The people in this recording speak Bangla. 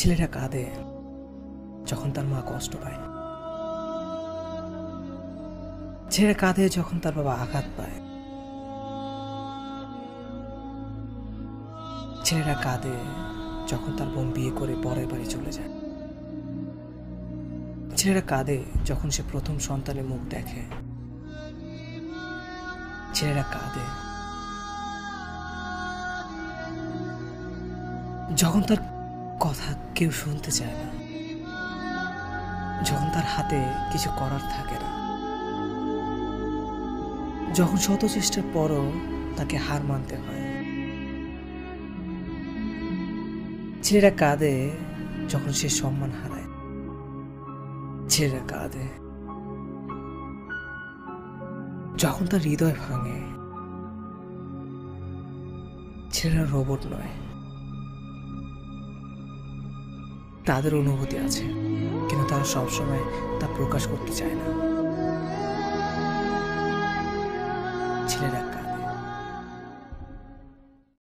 ছেলেরা কাঁদে, যখন তার মা কষ্ট পায়। ছেলেরা কাঁদে যখন তার বাবা আঘাত পায়। ছেলেরা কাঁদে যখন তার বোন বিয়ে করে পরের বাড়ি চলে যায়। ছেলেরা কাঁদে যখন সে প্রথম সন্তানের মুখ দেখে। ছেলেরা কাঁদে যখন তার কথা কেউ শুনতে চায় না। যখন তার হাতে কিছু করার থাকে না। যখন শত চেষ্টার পরও তাকে হার মানতে হয়। ছেলেরা কাঁদে যখন সে সম্মান হারায়। ছেলেরা কাঁদে যখন তার হৃদয় ভাঙে। ছেলেরা রোবট নয়। তাদের অনুভূতি আছে। কিন্তু তারা সবসময় তা প্রকাশ করতে চায় না। ছেলেরা